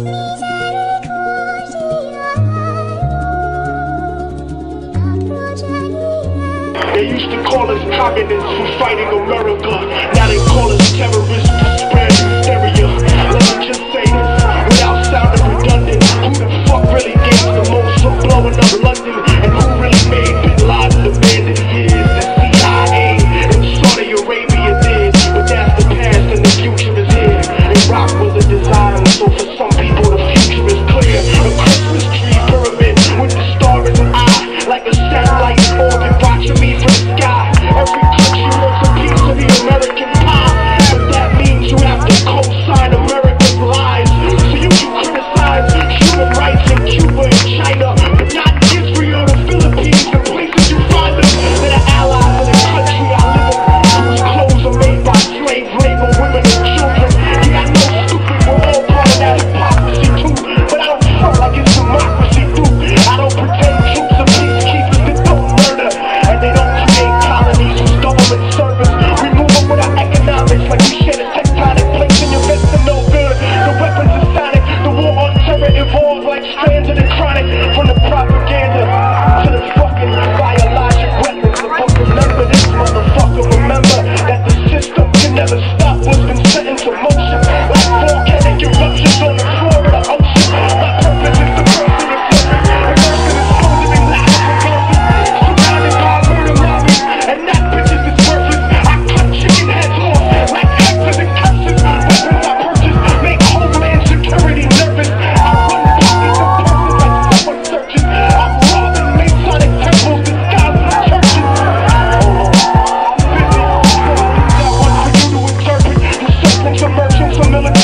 They used to call us communists for fighting America. Now they call us terrorists familiar